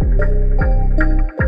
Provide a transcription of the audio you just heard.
Música